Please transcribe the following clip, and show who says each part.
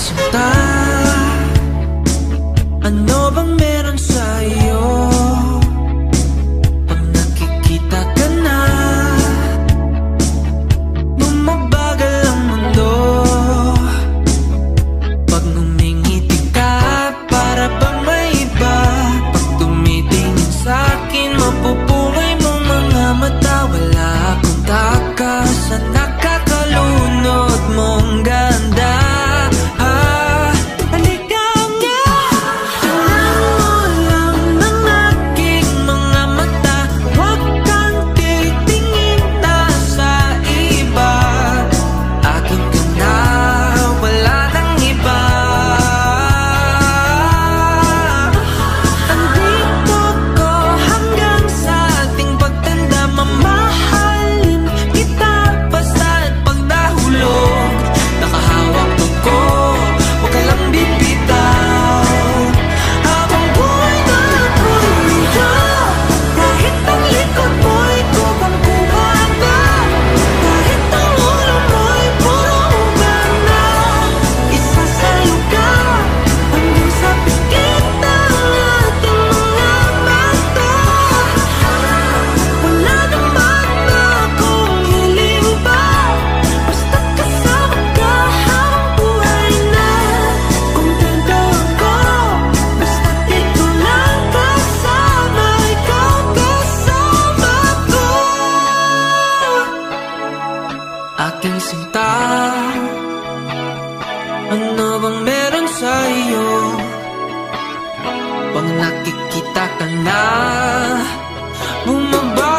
Speaker 1: sinta Ano bang meron sa'yo? Pag nakikita ka na Bumabagal ang mundo. Pag numingiti ka Para bang may iba Pag tumitingin sa'kin Mapupulay mong mga mata. Wala akong takas Sana ating sinta Ano bang meron sa iyo? Pag nakikita ka na Bumaba